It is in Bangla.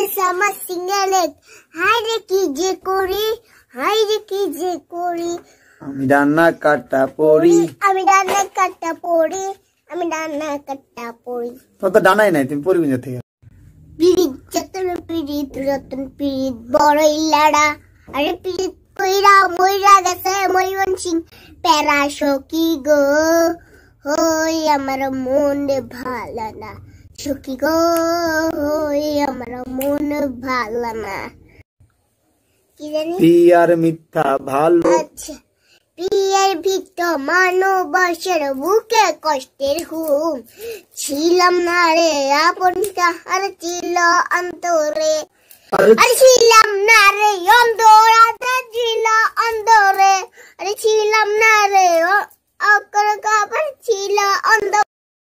is আমার সিঙ্গেলেক হাই রে কি যে করি হাই রে কি যে করি আমি রান্না কাটা পড়ি আমি ডান্না কাটটা পড়ি আমি ডান্না কাটটা পড়ি তো ডানাই নাই তুমি পড়বি না থেকে পিরিত যতন পিরিত রতন পিরিত বড়ই লাড়া আরে পিরিত কইরা মইরা গেছে ময়ূন সিং প্যারা সখী গো হই আমার মন ভালো না সখী গো হই আমার ভালো না। কি জানি? পিয়ার মিথ্যা ভালো। আচ্ছা ভিতর মানবসের বুকে কষ্টের হুম ছিলাম না রে আপন আর ছিল অন্তরে। আরে ছিলাম না রে ছিল অন্তরে। আরে ছিলাম না রে অকর কাপড় ছিল অন্তর।